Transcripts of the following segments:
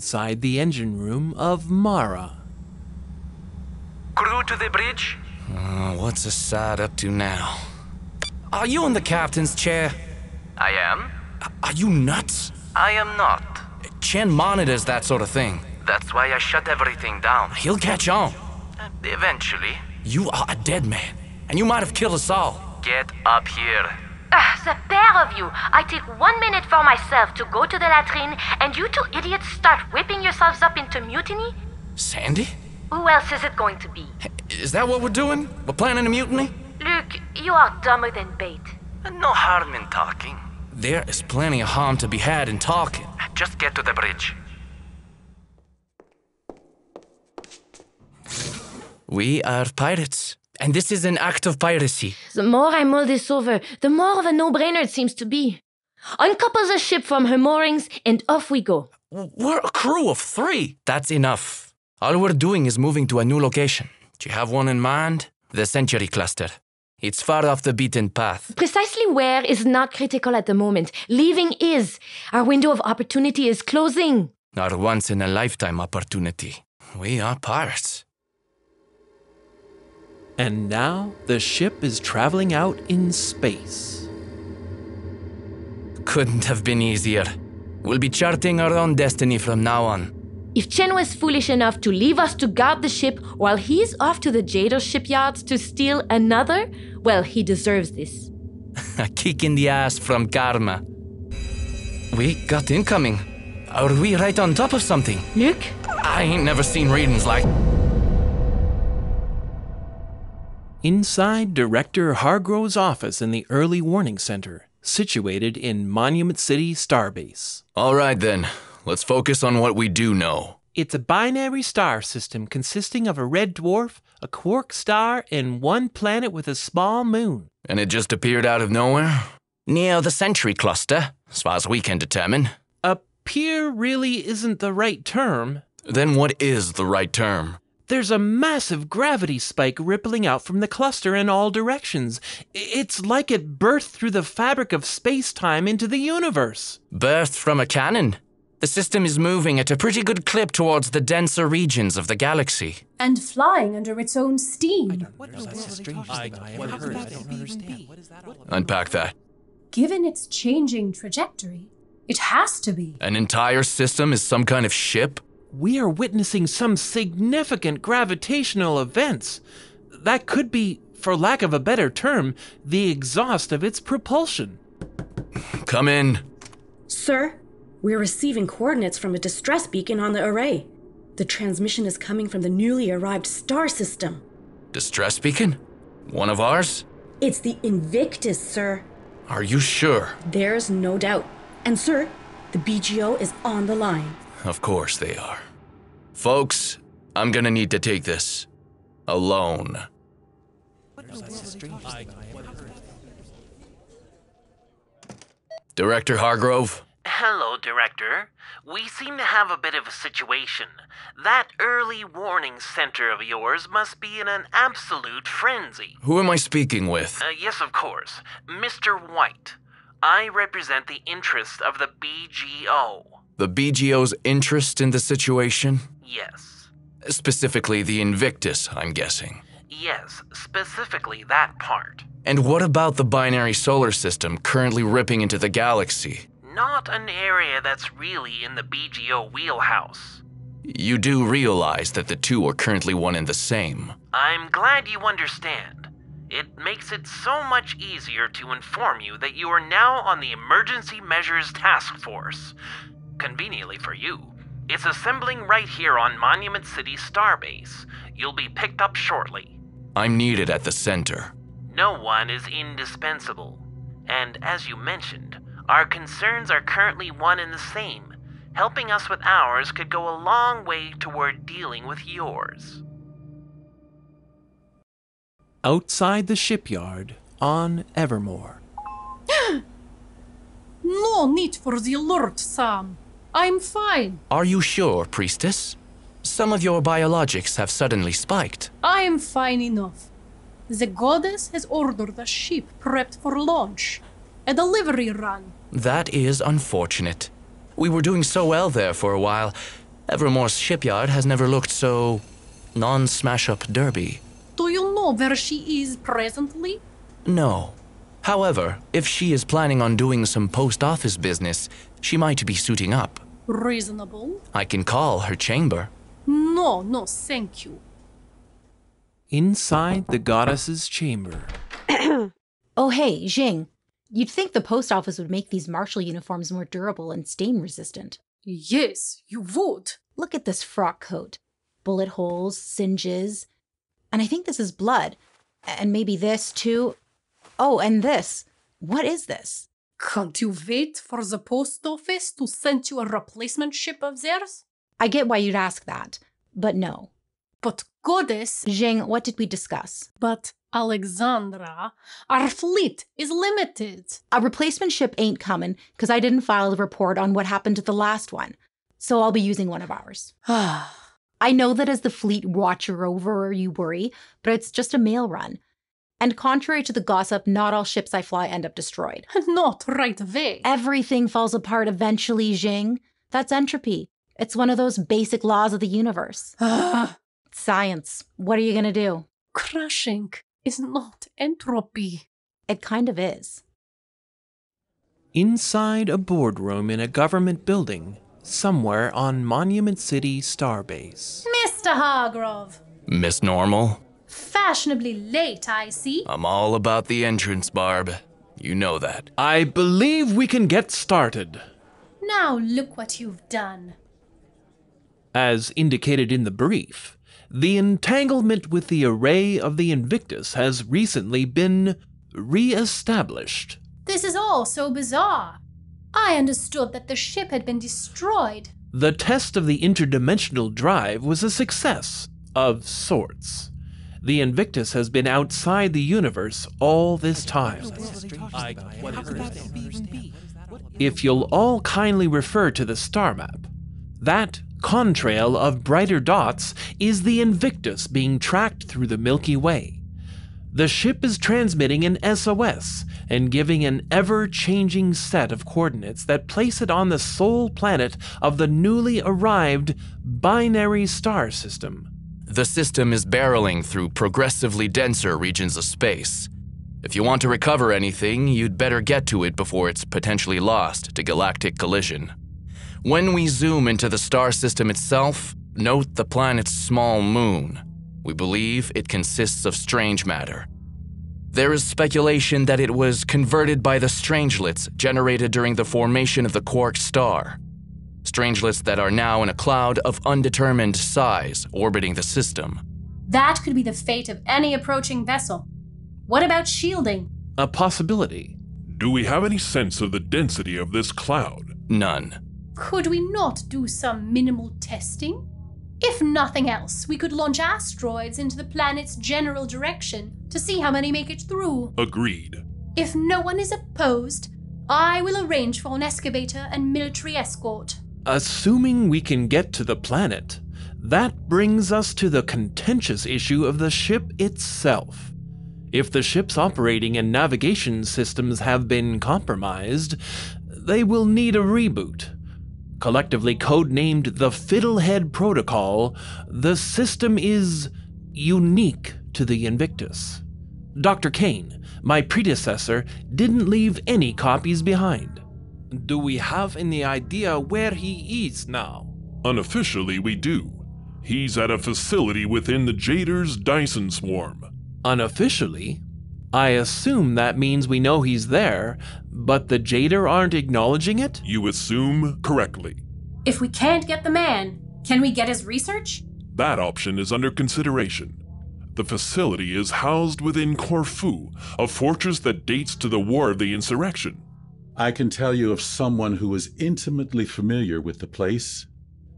inside the engine room of Mara. Crew to the bridge? Uh, what's Assad up to now? Are you in the captain's chair? I am. Are you nuts? I am not. Chen monitors that sort of thing. That's why I shut everything down. He'll catch on. Eventually. You are a dead man, and you might have killed us all. Get up here. Ah, the pair of you. I take one minute for myself to go to the latrine, and you two idiots start whipping yourselves up into mutiny? Sandy? Who else is it going to be? Is that what we're doing? We're planning a mutiny? Luke, you are dumber than bait. No harm in talking. There is plenty of harm to be had in talking. Just get to the bridge. We are pirates, and this is an act of piracy. The more I mull this over, the more of a no brainer it seems to be. Uncouple the ship from her moorings, and off we go. We're a crew of three. That's enough. All we're doing is moving to a new location. Do you have one in mind? The Century Cluster. It's far off the beaten path. Precisely where is not critical at the moment. Leaving is. Our window of opportunity is closing. Our once in a lifetime opportunity. We are pirates. And now the ship is traveling out in space. Couldn't have been easier. We'll be charting our own destiny from now on. If Chen was foolish enough to leave us to guard the ship while he's off to the Jado shipyards to steal another, well, he deserves this. a kick in the ass from karma. We got incoming. Are we right on top of something? Luke? I ain't never seen readings like. Inside Director Hargrove's office in the Early Warning Center, situated in Monument City Starbase. All right then, let's focus on what we do know. It's a binary star system consisting of a red dwarf, a quark star, and one planet with a small moon. And it just appeared out of nowhere? Near the Century Cluster, as far as we can determine. Appear really isn't the right term. Then what is the right term? There's a massive gravity spike rippling out from the cluster in all directions. It's like it birthed through the fabric of space time into the universe. Birthed from a cannon. The system is moving at a pretty good clip towards the denser regions of the galaxy. And flying under its own steam. What is that strange thing? How does that even be? Unpack that. Given its changing trajectory, it has to be. An entire system is some kind of ship? We are witnessing some significant gravitational events. That could be, for lack of a better term, the exhaust of its propulsion. Come in. Sir, we're receiving coordinates from a distress beacon on the array. The transmission is coming from the newly arrived star system. Distress beacon? One of ours? It's the Invictus, sir. Are you sure? There's no doubt. And, sir, the BGO is on the line. Of course they are. Folks, I'm gonna need to take this. Alone. Director Hargrove? Hello, Director. We seem to have a bit of a situation. That early warning center of yours must be in an absolute frenzy. Who am I speaking with? Uh, yes, of course. Mr. White. I represent the interests of the BGO. The BGO's interest in the situation? Yes. Specifically, the Invictus, I'm guessing. Yes, specifically that part. And what about the binary solar system currently ripping into the galaxy? Not an area that's really in the BGO wheelhouse. You do realize that the two are currently one and the same. I'm glad you understand. It makes it so much easier to inform you that you are now on the Emergency Measures Task Force. Conveniently for you, it's assembling right here on Monument City Starbase. You'll be picked up shortly. I'm needed at the center. No one is indispensable. And as you mentioned, our concerns are currently one and the same. Helping us with ours could go a long way toward dealing with yours. Outside the shipyard on Evermore. No need for the alert, Sam. I'm fine. Are you sure, Priestess? Some of your biologics have suddenly spiked. I am fine enough. The goddess has ordered a ship prepped for launch. A delivery run. That is unfortunate. We were doing so well there for a while. Evermore's shipyard has never looked so non smash up derby. Do you know where she is presently? No. However, if she is planning on doing some post office business, she might be suiting up. Reasonable. I can call her chamber. No, no, thank you. Inside the goddess's chamber. Oh, hey, Jing. You'd think the post office would make these marshal uniforms more durable and stain resistant. Yes, you would. Look at this frock coat bullet holes, singes. And I think this is blood. And maybe this too. Oh, and this. What is this? Can't you wait for the post office to send you a replacement ship of theirs? I get why you'd ask that, but no. But goddess, Jing, what did we discuss? but Alexandra, our fleet is limited. A replacement ship ain't coming because I didn't file a report on what happened to the last one. So I'll be using one of ours. I know that as the fleet watcher over, you worry, but it's just a mail run. And contrary to the gossip, not all ships I fly end up destroyed. Not right away. Everything falls apart eventually, Jing. That's entropy. It's one of those basic laws of the universe. Ah, Science. What are you going to do? Crushing is not entropy. It kind of is. Inside a boardroom in a government building, somewhere on Monument City Starbase. Mr. Hargrove, Miss Normal, fashionably late, I see. I'm all about the entrance, Barb. You know that. I believe we can get started. Now look what you've done. As indicated in the brief, the entanglement with the array of the Invictus has recently been re established. This is all so bizarre. I understood that the ship had been destroyed. The test of the interdimensional drive was a success, of sorts. The Invictus has been outside the universe all this time. If you'll all kindly refer to the star map, that contrail of brighter dots is the Invictus being tracked through the Milky Way. The ship is transmitting an SOS and giving an ever changing set of coordinates that place it on the sole planet of the newly arrived binary star system. The system is barreling through progressively denser regions of space. If you want to recover anything, you'd better get to it before it's potentially lost to galactic collision. When we zoom into the star system itself, note the planet's small moon. We believe it consists of strange matter. There is speculation that it was converted by the strangelets generated during the formation of the quark star. Strangelets that are now in a cloud of undetermined size orbiting the system. That could be the fate of any approaching vessel. What about shielding? A possibility. Do we have any sense of the density of this cloud? None. Could we not do some minimal testing? If nothing else, we could launch asteroids into the planet's general direction to see how many make it through. Agreed. If no one is opposed, I will arrange for an excavator and military escort. Assuming we can get to the planet, that brings us to the contentious issue of the ship itself. If the ship's operating and navigation systems have been compromised, they will need a reboot. Collectively codenamed the Fiddlehead Protocol, the system is unique to the Invictus. Dr. Kane, my predecessor, didn't leave any copies behind. Do we have any idea where he is now? Unofficially, we do. He's at a facility within the Jader's Dyson swarm. Unofficially? I assume that means we know he's there, but the Jader aren't acknowledging it? You assume correctly. If we can't get the man, can we get his research? That option is under consideration. The facility is housed within Corfu, a fortress that dates to the War of the Insurrection. I can tell you of someone who is intimately familiar with the place,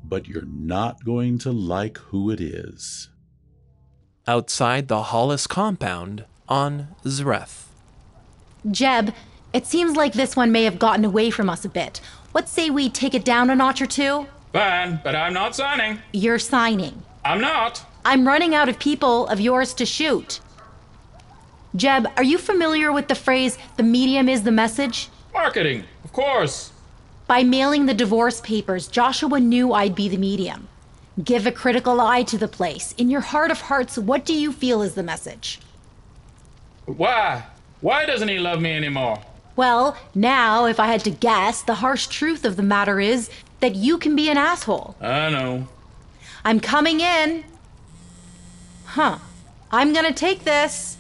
but you're not going to like who it is. Outside the Hollis compound on Zreth. Jeb, it seems like this one may have gotten away from us a bit. What say we take it down a notch or two? Fine, but I'm not signing. You're signing. I'm not. I'm running out of people of yours to shoot. Jeb, are you familiar with the phrase, the medium is the message? Marketing, of course. By mailing the divorce papers, Joshua knew I'd be the medium. Give a critical eye to the place. In your heart of hearts, what do you feel is the message? Why? Why doesn't he love me anymore? Well, now, if I had to guess, the harsh truth of the matter is that you can be an asshole. I know. I'm coming in. Huh. I'm gonna take this.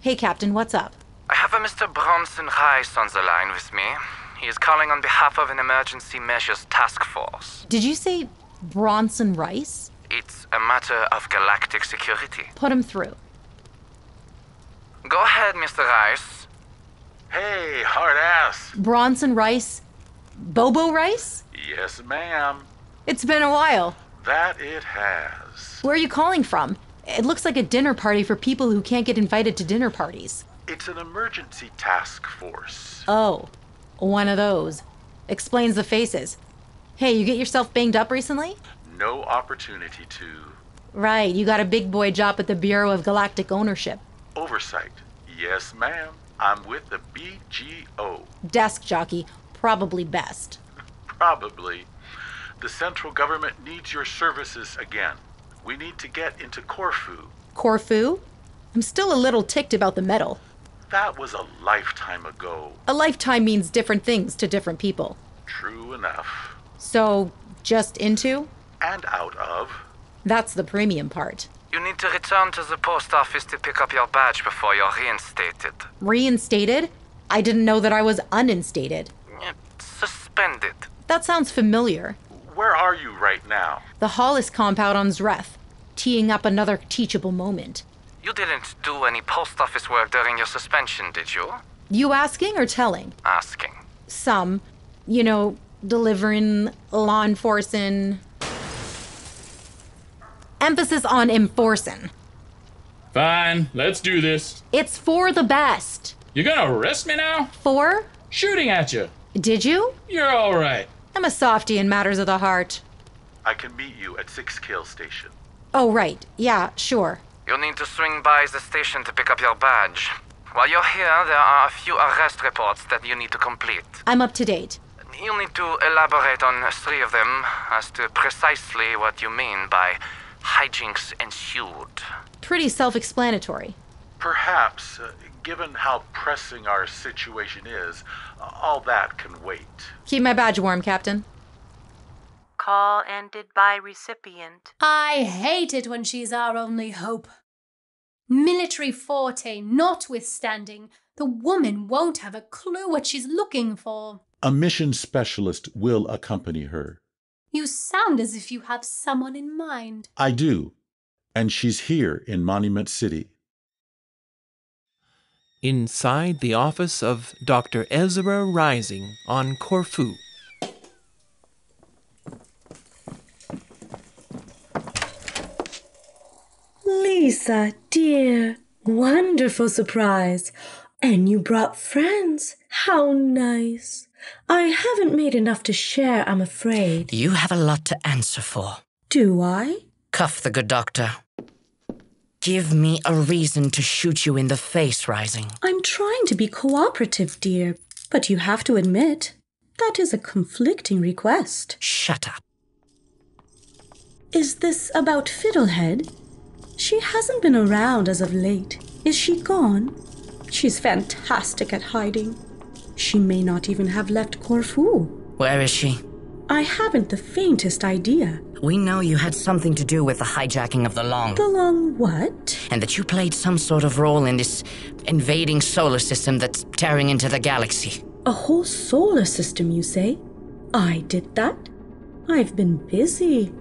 Hey, Captain, what's up? I have a Mr. Bronson Rice on the line with me. He is calling on behalf of an emergency measures task force. Did you say Bronson Rice? It's a matter of galactic security. Put him through. Go ahead, Mr. Rice. Hey, hard ass. Bronson Rice? Bobo Rice? Yes, ma'am. It's been a while. That it has. Where are you calling from? It looks like a dinner party for people who can't get invited to dinner parties. It's an emergency task force. Oh, one of those. Explains the faces. Hey, you get yourself banged up recently? No opportunity to. Right, you got a big boy job at the Bureau of Galactic Ownership. Oversight. Yes, ma'am. I'm with the BGO. Desk jockey, probably best. Probably. The central government needs your services again. We need to get into Corfu. Corfu? I'm still a little ticked about the medal. That was a lifetime ago. A lifetime means different things to different people. True enough. So, just into? And out of. That's the premium part. You need to return to the post office to pick up your badge before you're reinstated. Reinstated? I didn't know that I was uninstated. Suspended. That sounds familiar. Where are you right now? The Hollis compound on Zreth, teeing up another teachable moment. You didn't do any post office work during your suspension, did you? You asking or telling? Asking. Some. You know, delivering, law enforcing. Emphasis on enforcing. Fine, let's do this. It's for the best. You're gonna arrest me now? For? Shooting at you. Did you? You're alright. I'm a softy in matters of the heart. I can meet you at Six Kill Station. Oh, right. Yeah, sure. You'll need to swing by the station to pick up your badge. While you're here, there are a few arrest reports that you need to complete. I'm up to date. You'll need to elaborate on three of them as to precisely what you mean by hijinks ensued. Pretty self explanatory. Perhaps, uh, given how pressing our situation is, all that can wait. Keep my badge warm, Captain. Call ended by recipient. I hate it when she's our only hope. Military forte notwithstanding, the woman won't have a clue what she's looking for. A mission specialist will accompany her. You sound as if you have someone in mind. I do. And she's here in Monument City. Inside the office of Dr. Ezra Rising on Corfu. Lisa, dear, wonderful surprise. And you brought friends. How nice. I haven't made enough to share, I'm afraid. You have a lot to answer for. Do I? Cuff the good doctor. Give me a reason to shoot you in the face, Rising. I'm trying to be cooperative, dear, but you have to admit that is a conflicting request. Shut up. Is this about Fiddlehead? She hasn't been around as of late. Is she gone? She's fantastic at hiding. She may not even have left Corfu. Where is she? I haven't the faintest idea. We know you had something to do with the hijacking of the Long. The Long what? And that you played some sort of role in this invading solar system that's tearing into the galaxy. A whole solar system, you say? I did that? I've been busy.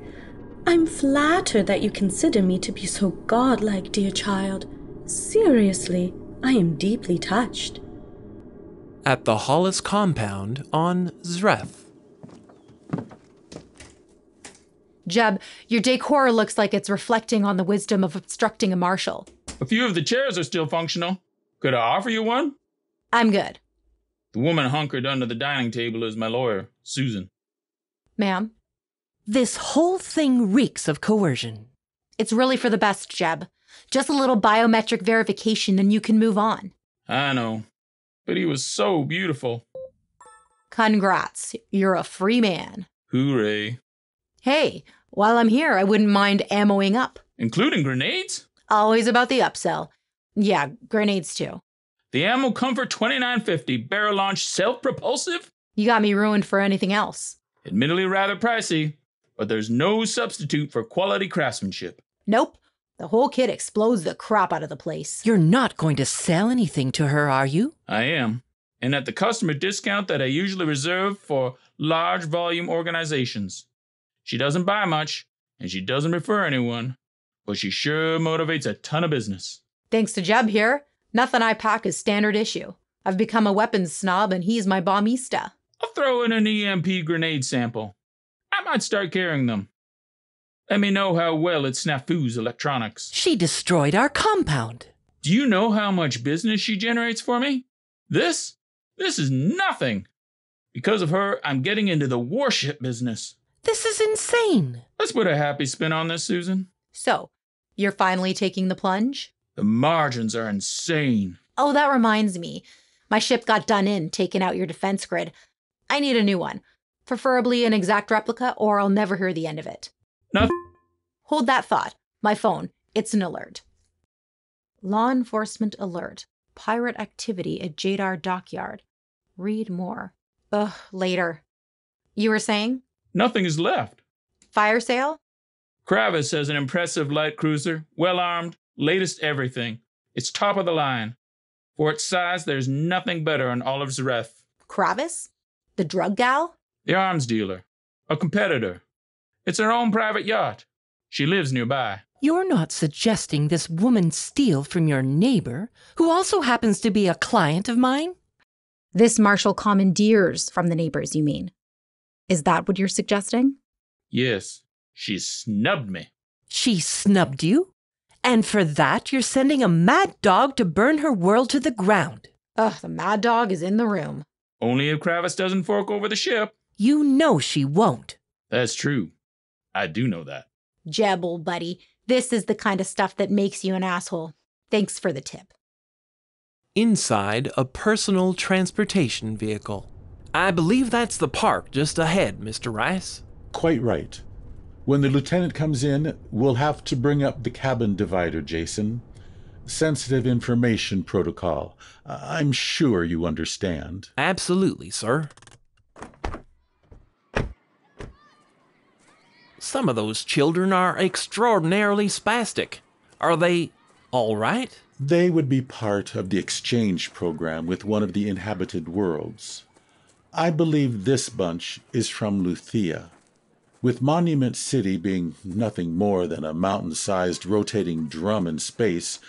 I'm flattered that you consider me to be so godlike, dear child. Seriously, I am deeply touched. At the Hollis compound on Zreth. Jeb, your decor looks like it's reflecting on the wisdom of obstructing a marshal. A few of the chairs are still functional. Could I offer you one? I'm good. The woman hunkered under the dining table is my lawyer, Susan. Ma'am? This whole thing reeks of coercion. It's really for the best, Jeb. Just a little biometric verification, and you can move on. I know. But he was so beautiful. Congrats, you're a free man. Hooray. Hey, while I'm here, I wouldn't mind ammoing up. Including grenades? Always about the upsell. Yeah, grenades too. The Ammo Comfort 2950 barrel launch self propulsive? You got me ruined for anything else. Admittedly rather pricey, but there's no substitute for quality craftsmanship. Nope. The whole kit explodes the crap out of the place. You're not going to sell anything to her, are you? I am. And at the customer discount that I usually reserve for large volume organizations. She doesn't buy much, and she doesn't refer anyone, but she sure motivates a ton of business. Thanks to Jeb here, nothing I pack is standard issue. I've become a weapons snob, and he's my bombista. I'll throw in an EMP grenade sample. I might start carrying them. Let me know how well it snafus electronics. She destroyed our compound. Do you know how much business she generates for me? This? This is nothing. Because of her, I'm getting into the warship business. This is insane. Let's put a happy spin on this, Susan. So, you're finally taking the plunge? The margins are insane. Oh, that reminds me. My ship got done in, taking out your defense grid. I need a new one. Preferably an exact replica, or I'll never hear the end of it. Nothing. Hold that thought. My phone. It's an alert. Law enforcement alert. Pirate activity at Jadar Dockyard. Read more. Ugh, later. You were saying? Nothing is left. Fire sale? Kravis has an impressive light cruiser, well armed, latest everything. It's top of the line. For its size, there's nothing better on Olive Zareth. Kravis? The drug gal? The arms dealer. A competitor. It's her own private yacht. She lives nearby. You're not suggesting this woman steal from your neighbor, who also happens to be a client of mine? This Marshal commandeers from the neighbors, you mean? Is that what you're suggesting? Yes, she snubbed me. She snubbed you? And for that, you're sending a mad dog to burn her world to the ground. Ugh, the mad dog is in the room. Only if Kravis doesn't fork over the ship. You know she won't. That's true. I do know that. Jeb, old buddy, this is the kind of stuff that makes you an asshole. Thanks for the tip. Inside a personal transportation vehicle. I believe that's the park just ahead, Mr. Rice. Quite right. When the lieutenant comes in, we'll have to bring up the cabin divider, Jason. Sensitive information protocol. I'm sure you understand. Absolutely, sir. Some of those children are extraordinarily spastic. Are they all right? They would be part of the exchange program with one of the inhabited worlds. I believe this bunch is from Luthia. With Monument City being nothing more than a mountain sized rotating drum in space,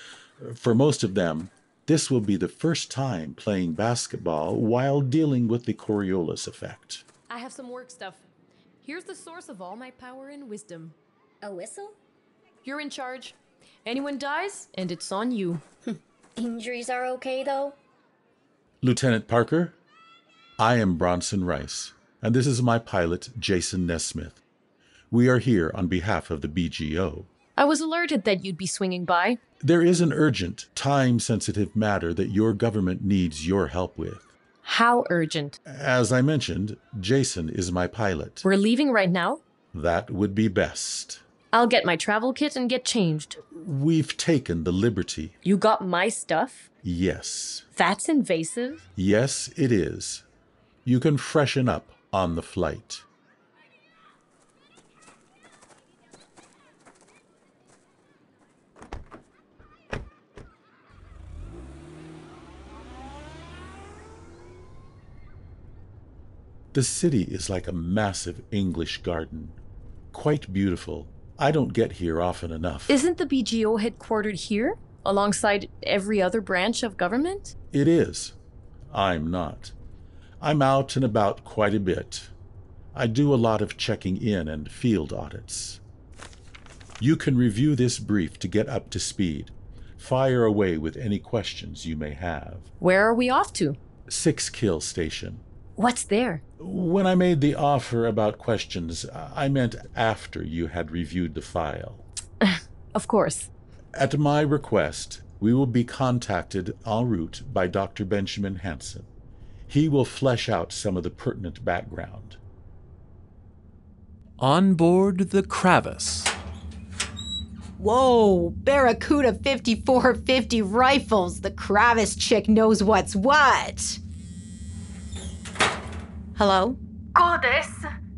for most of them, this will be the first time playing basketball while dealing with the Coriolis effect. I have some work stuff. Here's the source of all my power and wisdom. A whistle? You're in charge. Anyone dies, and it's on you. Hmm. Injuries are okay, though? Lieutenant Parker, I am Bronson Rice, and this is my pilot, Jason Nesmith. We are here on behalf of the BGO. I was alerted that you'd be swinging by. There is an urgent, time sensitive matter that your government needs your help with. How urgent? As I mentioned, Jason is my pilot. We're leaving right now? That would be best. I'll get my travel kit and get changed. We've taken the liberty. You got my stuff? Yes. That's invasive? Yes, it is. You can freshen up on the flight. The city is like a massive English garden. Quite beautiful. I don't get here often enough. Isn't the BGO headquartered here, alongside every other branch of government? It is. I'm not. I'm out and about quite a bit. I do a lot of checking in and field audits. You can review this brief to get up to speed. Fire away with any questions you may have. Where are we off to? Six Kill Station. What's there? When I made the offer about questions, I meant after you had reviewed the file. of course. At my request, we will be contacted en route by Dr. Benjamin Hansen. He will flesh out some of the pertinent background. On board the Kravis. Whoa, Barracuda 5450 rifles. The Kravis chick knows what's what. Hello? Goddess!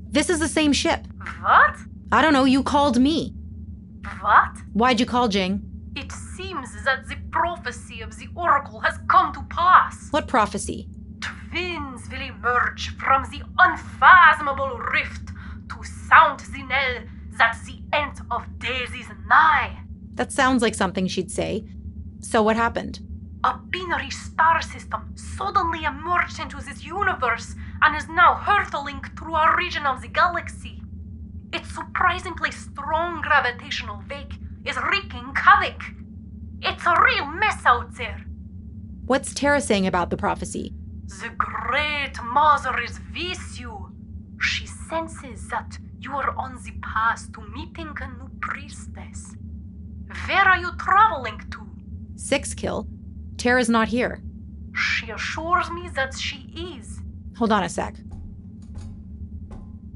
This is the same ship. What? I don't know, you called me. What? Why'd you call Jing? It seems that the prophecy of the Oracle has come to pass. What prophecy? Twins will emerge from the unfathomable rift to sound the knell that the end of days is nigh. That sounds like something she'd say. So what happened? A binary star system suddenly emerged into this universe and is now hurtling through our region of the galaxy. Its surprisingly strong gravitational wake is wreaking havoc. It's a real mess out there. What's Tara saying about the prophecy? The great mother is with you. She senses that you are on the path to meeting a new priestess. Where are you traveling to? Six kill. Tara's not here. She assures me that she is. Hold on a sec.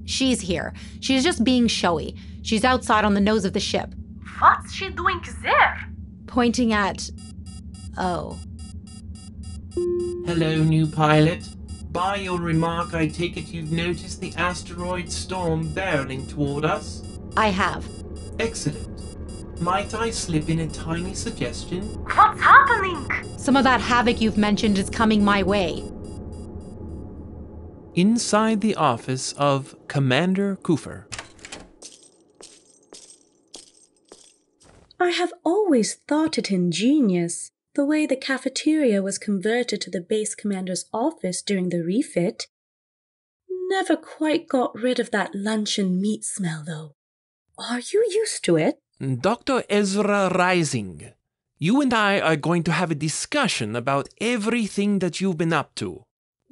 She's here. She's just being showy. She's outside on the nose of the ship. What's she doing there? Pointing at. Oh. Hello, new pilot. By your remark, I take it you've noticed the asteroid storm barreling toward us? I have. Excellent. Might I slip in a tiny suggestion? What's happening? Some of that havoc you've mentioned is coming my way. Inside the office of Commander Kufer. I have always thought it ingenious the way the cafeteria was converted to the base commander's office during the refit. Never quite got rid of that luncheon meat smell, though. Are you used to it? Dr. Ezra Rising, you and I are going to have a discussion about everything that you've been up to.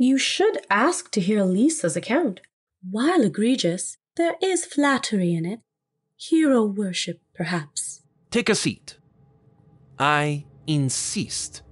You should ask to hear Lisa's account. While egregious, there is flattery in it. Hero worship, perhaps. Take a seat. I insist.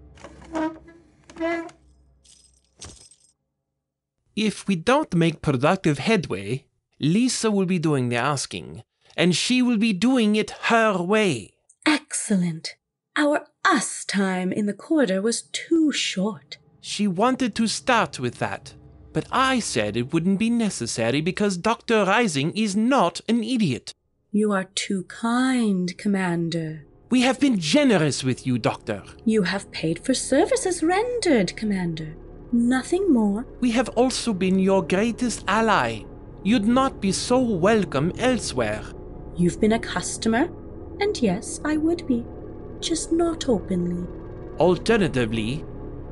If we don't make productive headway, Lisa will be doing the asking, and she will be doing it her way. Excellent. Our us time in the corridor was too short. She wanted to start with that, but I said it wouldn't be necessary because Dr. Rising is not an idiot. You are too kind, Commander. We have been generous with you, Doctor. You have paid for services rendered, Commander. Nothing more. We have also been your greatest ally. You'd not be so welcome elsewhere. You've been a customer, and yes, I would be. Just not openly. Alternatively,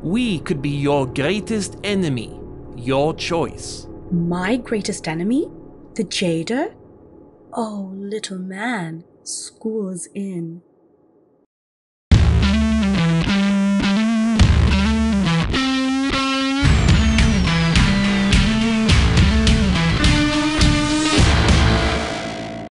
we could be your greatest enemy. Your choice. My greatest enemy? The Jader? Oh, little man, school's in.